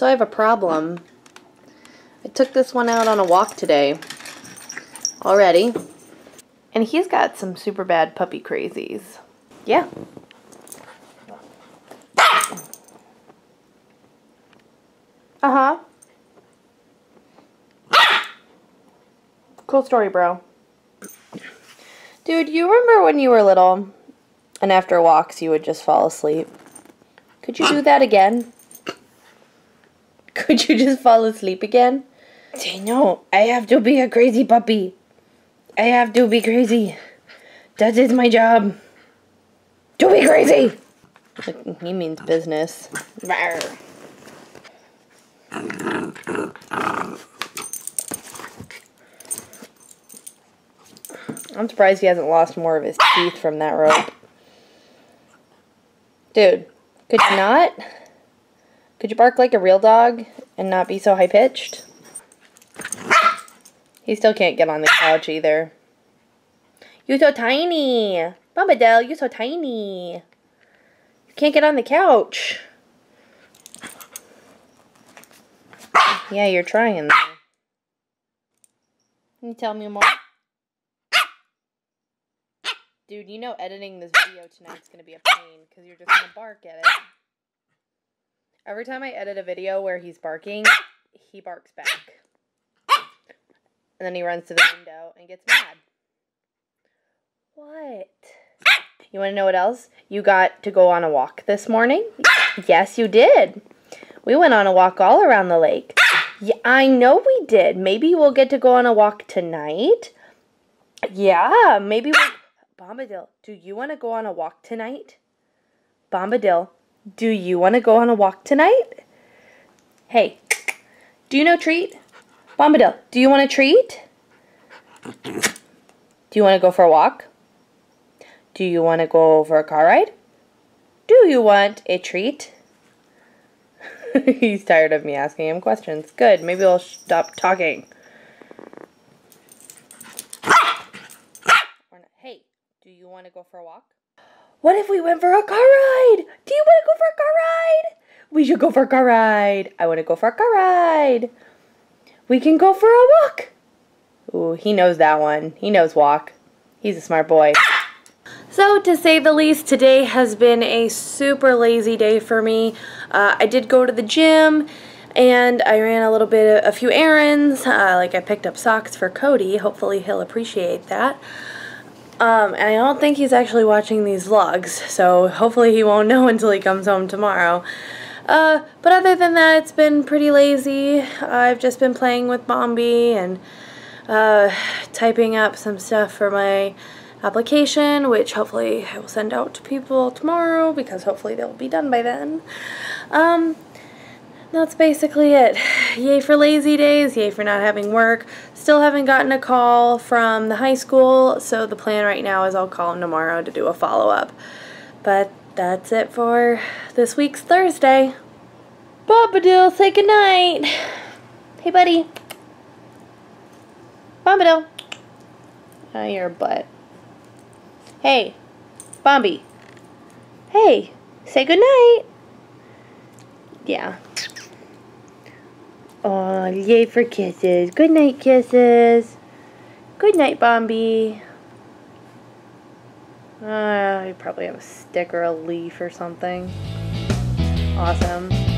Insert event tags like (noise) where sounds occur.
So I have a problem. I took this one out on a walk today already. And he's got some super bad puppy crazies. Yeah. Uh-huh. Cool story, bro. Dude, you remember when you were little and after walks you would just fall asleep? Could you do that again? Could you just fall asleep again? Say no, I have to be a crazy puppy. I have to be crazy. That is my job. To be crazy! He means business. Rawr. I'm surprised he hasn't lost more of his teeth from that rope. Dude, could you not? Could you bark like a real dog and not be so high pitched? He still can't get on the couch either. You're so tiny. Bombadil, you're so tiny. You can't get on the couch. Yeah, you're trying. Can you tell me more? Dude, you know editing this video tonight's going to be a pain because you're just to bark at it. Every time I edit a video where he's barking, ah! he barks back. Ah! And then he runs to the window and gets mad. What? Ah! You want to know what else? You got to go on a walk this morning? Yes, you did. We went on a walk all around the lake. Yeah, I know we did. Maybe we'll get to go on a walk tonight. Yeah, maybe we'll Bombadil, do you want to go on a walk tonight? Bombadil, do you want to go on a walk tonight? Hey, do you know treat? Bombadil, do you want a treat? Do you want to go for a walk? Do you want to go for a car ride? Do you want a treat? (laughs) He's tired of me asking him questions. Good, maybe I'll stop talking. Hey, do you want to go for a walk? What if we went for a car ride? Do you want to go for a car ride? We should go for a car ride. I want to go for a car ride. We can go for a walk. Ooh, he knows that one. He knows walk. He's a smart boy. So, to say the least, today has been a super lazy day for me. Uh, I did go to the gym and I ran a little bit, a few errands. Uh, like I picked up socks for Cody. Hopefully he'll appreciate that. Um, and I don't think he's actually watching these vlogs, so hopefully he won't (laughs) know until he comes home tomorrow. Uh, but other than that, it's been pretty lazy. I've just been playing with Bombi and uh, typing up some stuff for my application, which hopefully I will send out to people tomorrow because hopefully they'll be done by then. Um, that's basically it. (sighs) Yay for lazy days, yay for not having work. Still haven't gotten a call from the high school, so the plan right now is I'll call them tomorrow to do a follow-up. But that's it for this week's Thursday. Bombadil, say goodnight. Hey, buddy. Bombadil. Oh, you're a butt. Hey, Bombi. Hey, say goodnight. Yeah. Oh, yay for kisses. Good night, kisses. Good night, Bombi. Uh, you probably have a stick or a leaf or something. Awesome.